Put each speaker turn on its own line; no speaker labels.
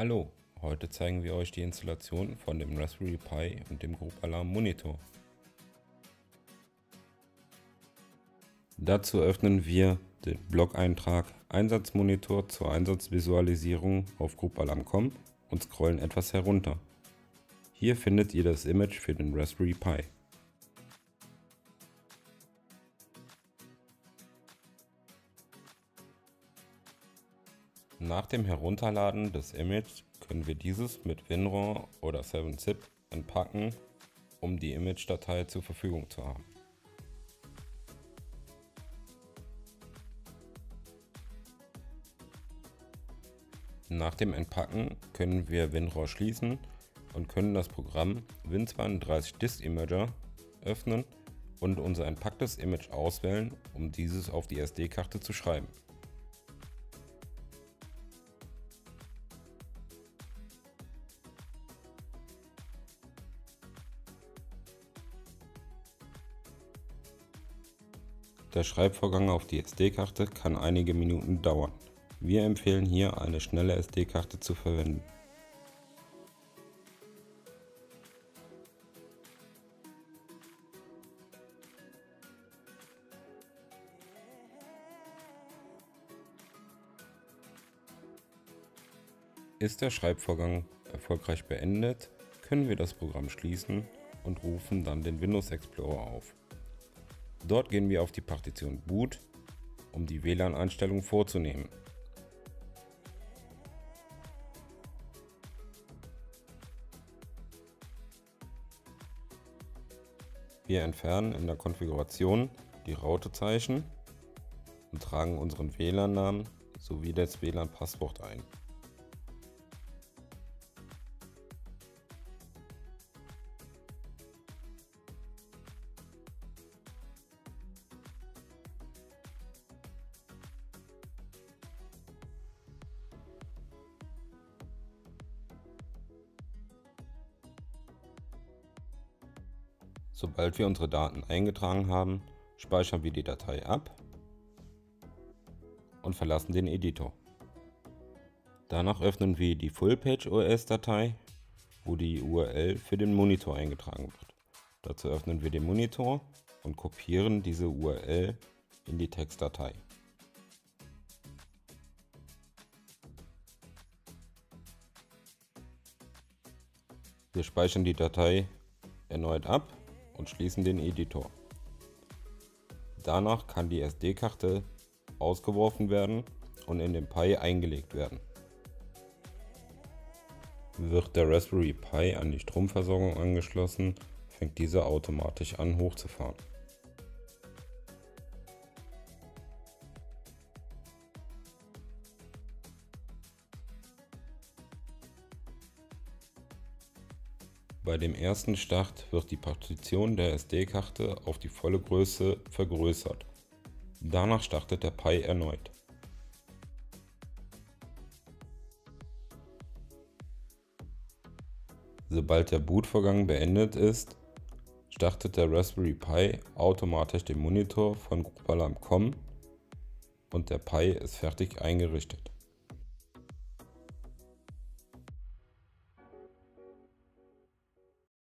Hallo, heute zeigen wir euch die Installation von dem Raspberry Pi und dem Group Alarm Monitor. Dazu öffnen wir den Blog-Eintrag Einsatzmonitor zur Einsatzvisualisierung auf groupalarm.com und scrollen etwas herunter. Hier findet ihr das Image für den Raspberry Pi. Nach dem Herunterladen des Images können wir dieses mit WinRAR oder 7-Zip entpacken, um die Image-Datei zur Verfügung zu haben. Nach dem Entpacken können wir WinRAR schließen und können das Programm Win32 Disk Imager öffnen und unser entpacktes Image auswählen, um dieses auf die SD-Karte zu schreiben. Der Schreibvorgang auf die SD-Karte kann einige Minuten dauern. Wir empfehlen hier eine schnelle SD-Karte zu verwenden. Ist der Schreibvorgang erfolgreich beendet, können wir das Programm schließen und rufen dann den Windows Explorer auf. Dort gehen wir auf die Partition Boot, um die WLAN-Einstellung vorzunehmen. Wir entfernen in der Konfiguration die Rautezeichen und tragen unseren WLAN-Namen sowie das WLAN-Passwort ein. Sobald wir unsere Daten eingetragen haben, speichern wir die Datei ab und verlassen den Editor. Danach öffnen wir die Full-Page-OS-Datei, wo die URL für den Monitor eingetragen wird. Dazu öffnen wir den Monitor und kopieren diese URL in die Textdatei. Wir speichern die Datei erneut ab und schließen den Editor. Danach kann die SD-Karte ausgeworfen werden und in den Pi eingelegt werden. Wird der Raspberry Pi an die Stromversorgung angeschlossen, fängt diese automatisch an hochzufahren. Bei dem ersten Start wird die Partition der SD-Karte auf die volle Größe vergrößert. Danach startet der Pi erneut. Sobald der Bootvorgang beendet ist, startet der Raspberry Pi automatisch den Monitor von Grupalarm.com und der Pi ist fertig eingerichtet.